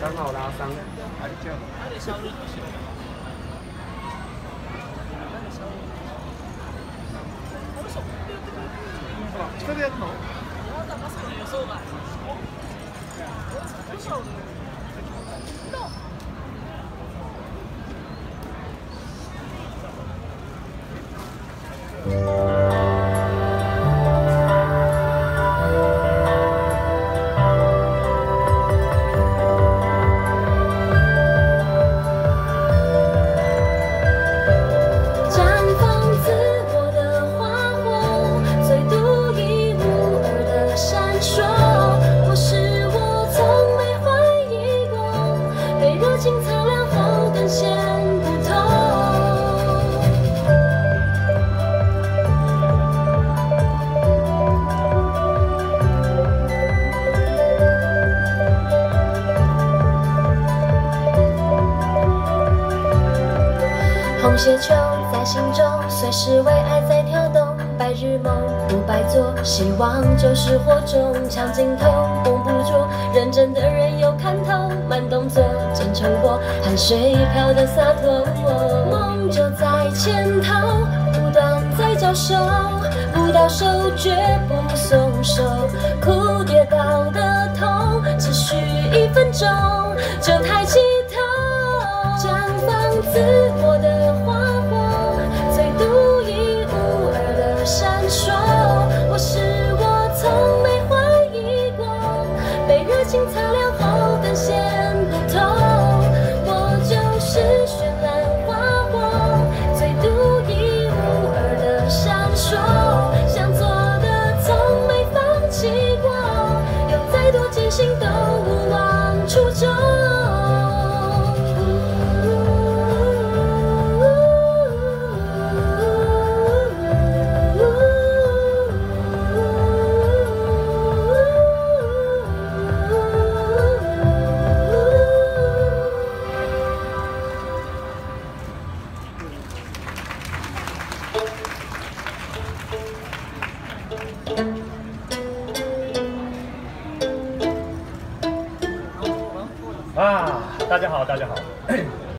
三号拉伤。近でやるの绽 热情擦亮后更显不同。红血球在心中，随时为爱在跳动。白日梦不白做，希望就是火种，抢镜头绷不住。认真的人有看头，慢动作真成果，汗水飘的洒脱。梦就在前头，不断在交手，不到手绝不松手。哭跌倒的痛，只需一分钟就抬起头。绽放自我的花火，最独一无二的闪烁。我是我，从没怀疑过，被热情擦亮忘初啊，大家好，大家好。